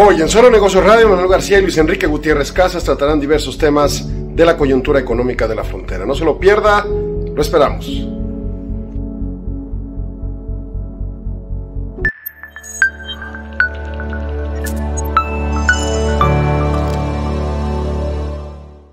Hoy en Solo Negocios Radio, Manuel García y Luis Enrique Gutiérrez Casas tratarán diversos temas de la coyuntura económica de la frontera. No se lo pierda, lo esperamos.